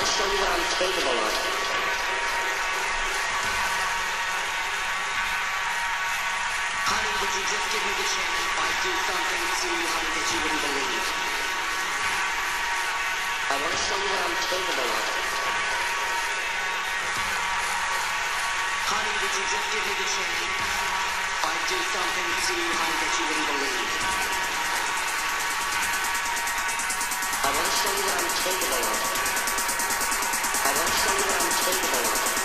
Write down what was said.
I want to show you what I'm capable of. Honey, would you just give me the chance if I do something to you, honey, that you wouldn't believe? I want to show you what I'm capable of. Honey, would you just give me the chance if I do something to you, honey, that you wouldn't believe? I want to show you what I'm capable of. Show you